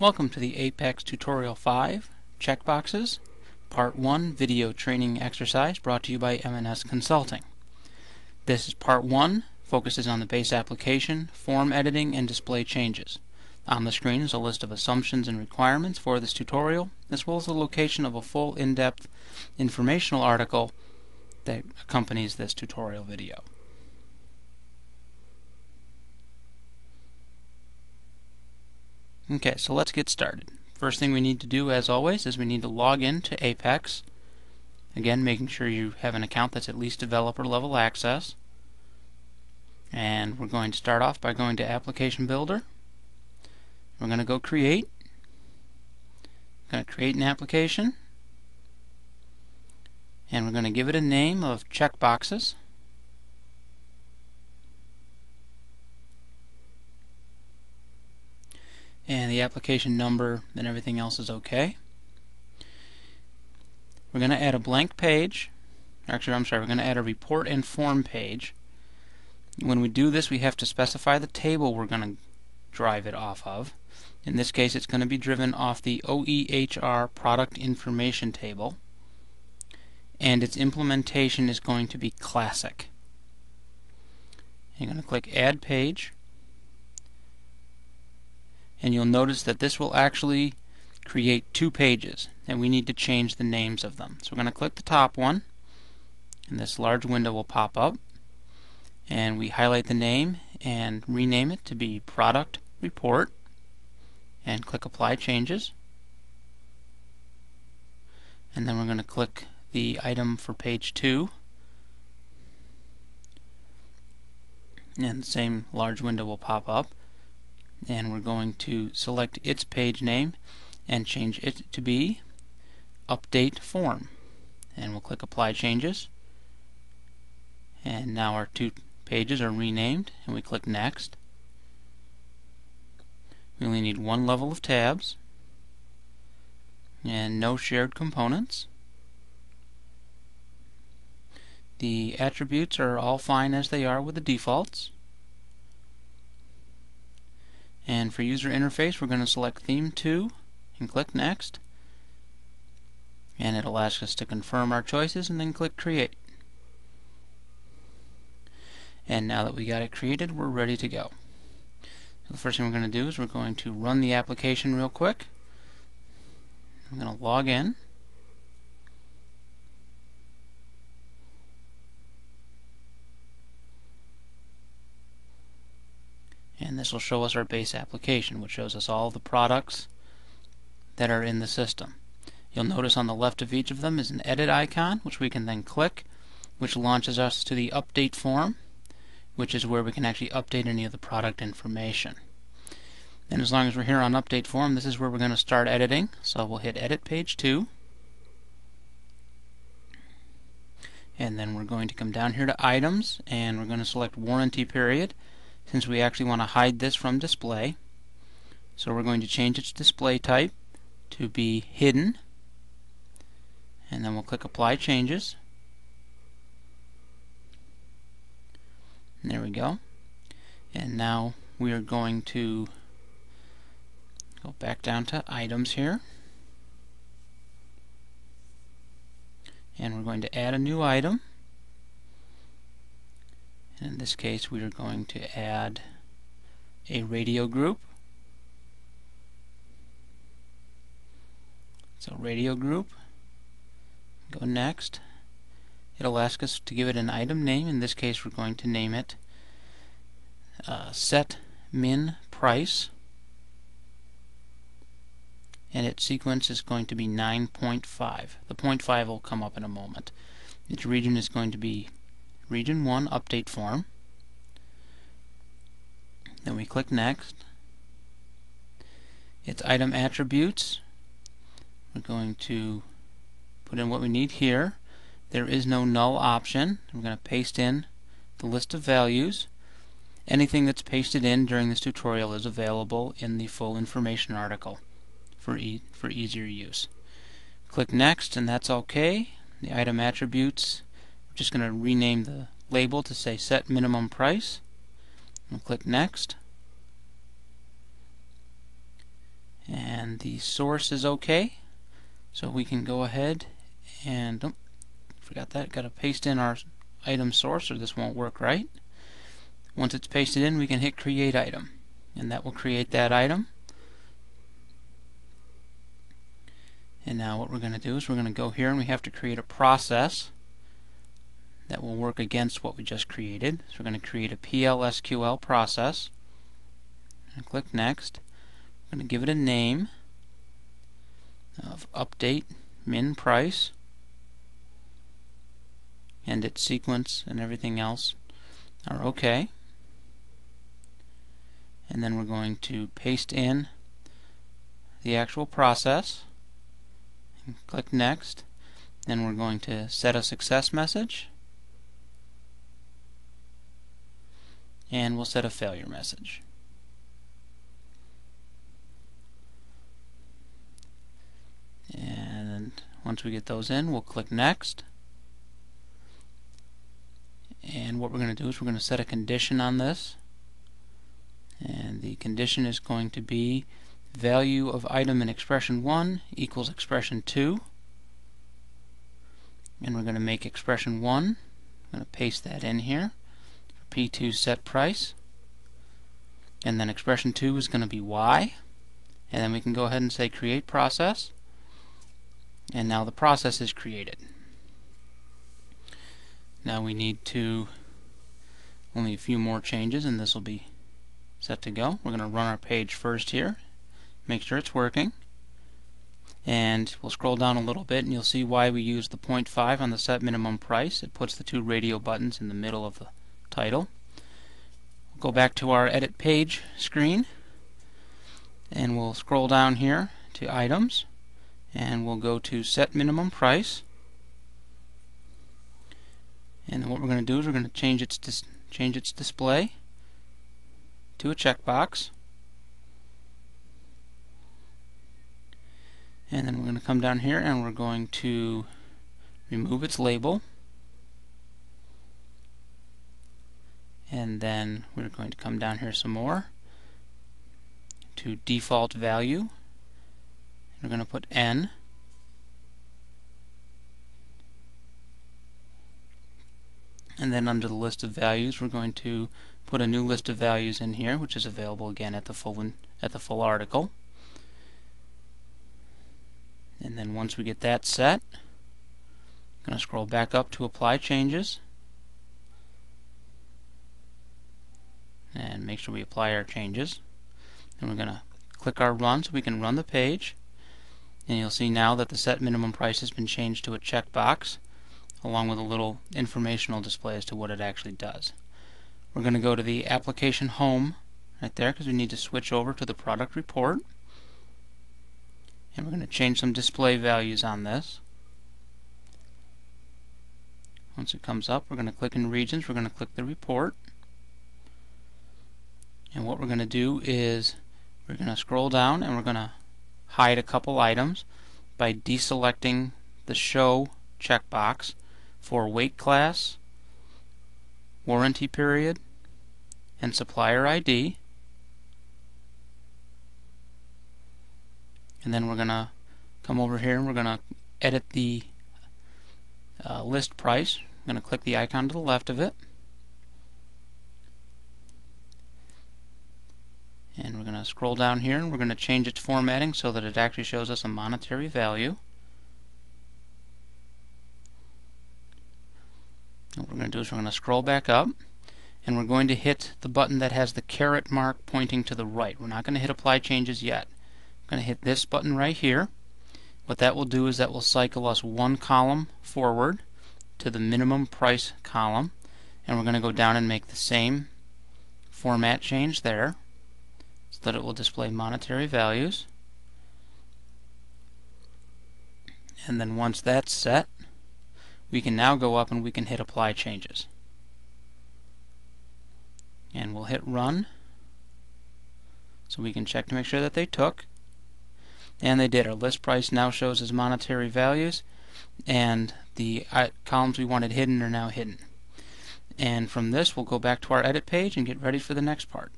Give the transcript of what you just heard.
Welcome to the Apex Tutorial 5 Checkboxes Part 1 Video Training Exercise brought to you by M&S Consulting. This is Part 1, focuses on the base application, form editing, and display changes. On the screen is a list of assumptions and requirements for this tutorial, as well as the location of a full in-depth informational article that accompanies this tutorial video. Okay, so let's get started. First thing we need to do, as always, is we need to log in to Apex. Again, making sure you have an account that's at least developer level access. And we're going to start off by going to Application Builder. We're going to go Create. Going to create an application. And we're going to give it a name of Checkboxes. And the application number and everything else is okay. We're going to add a blank page. Actually, I'm sorry, we're going to add a report and form page. When we do this, we have to specify the table we're going to drive it off of. In this case, it's going to be driven off the OEHR product information table. And its implementation is going to be classic. You're going to click Add Page and you'll notice that this will actually create two pages and we need to change the names of them. So we're going to click the top one and this large window will pop up and we highlight the name and rename it to be product report and click apply changes and then we're going to click the item for page 2 and the same large window will pop up and we're going to select its page name and change it to be update form. And we'll click apply changes. And now our two pages are renamed and we click next. We only need one level of tabs and no shared components. The attributes are all fine as they are with the defaults and for user interface, we're going to select Theme 2 and click Next. And it'll ask us to confirm our choices and then click Create. And now that we got it created, we're ready to go. So the first thing we're going to do is we're going to run the application real quick. I'm going to log in. and this will show us our base application which shows us all the products that are in the system. You'll notice on the left of each of them is an edit icon which we can then click which launches us to the update form which is where we can actually update any of the product information. And as long as we're here on update form this is where we're going to start editing so we'll hit edit page 2 and then we're going to come down here to items and we're going to select warranty period since we actually want to hide this from display. So we're going to change its display type to be hidden. And then we'll click apply changes. And there we go. And now we are going to go back down to items here. And we're going to add a new item in this case, we are going to add a radio group. So radio group, go next. It'll ask us to give it an item name. In this case, we're going to name it uh, set min price and its sequence is going to be 9.5. The 0.5 will come up in a moment. Its region is going to be Region 1 update form. Then we click Next. It's item attributes. We're going to put in what we need here. There is no null option. We're going to paste in the list of values. Anything that's pasted in during this tutorial is available in the full information article for, e for easier use. Click Next and that's OK. The item attributes just going to rename the label to say set minimum price. We'll click next. And and the source is okay. So we can go ahead and oh, forgot that. Got to paste in our item source or this won't work right. Once it's pasted in we can hit create item. And that will create that item. And now what we're going to do is we're going to go here and we have to create a process that will work against what we just created so we're going to create a PLSQL process and click next I'm going to give it a name of update min price and its sequence and everything else are okay. And then we're going to paste in the actual process and click next. Then we're going to set a success message and we'll set a failure message. And once we get those in, we'll click Next. And what we're going to do is we're going to set a condition on this. And the condition is going to be value of item in expression 1 equals expression 2. And we're going to make expression 1. I'm going to paste that in here. For P2 set price. And then expression 2 is going to be Y. And then we can go ahead and say create process and now the process is created. Now we need to only a few more changes and this will be set to go. We're going to run our page first here, make sure it's working, and we'll scroll down a little bit and you'll see why we use the 0.5 on the set minimum price. It puts the two radio buttons in the middle of the title. Go back to our edit page screen and we'll scroll down here to items and we'll go to set minimum price. And what we're going to do is we're going to change its change its display to a checkbox. And then we're going to come down here and we're going to remove its label and then we're going to come down here some more to default value we're going to put n. And then under the list of values, we're going to put a new list of values in here, which is available again at the full at the full article. And then once we get that set, I'm going to scroll back up to apply changes. And make sure we apply our changes. And we're going to click our run so we can run the page and you'll see now that the set minimum price has been changed to a checkbox along with a little informational display as to what it actually does. We're going to go to the application home right there because we need to switch over to the product report and we're going to change some display values on this. Once it comes up we're going to click in regions, we're going to click the report and what we're going to do is we're going to scroll down and we're going to hide a couple items by deselecting the Show checkbox for weight class, warranty period, and supplier ID. And then we're going to come over here and we're going to edit the uh, list price. I'm going to click the icon to the left of it. and we're going to scroll down here and we're going to change its formatting so that it actually shows us a monetary value. what we're going to do is we're going to scroll back up and we're going to hit the button that has the caret mark pointing to the right. We're not going to hit apply changes yet. I'm going to hit this button right here. What that will do is that will cycle us one column forward to the minimum price column and we're going to go down and make the same format change there so that it will display monetary values. And then once that's set, we can now go up and we can hit apply changes. And we'll hit run so we can check to make sure that they took. And they did. Our list price now shows as monetary values and the columns we wanted hidden are now hidden. And from this we'll go back to our edit page and get ready for the next part.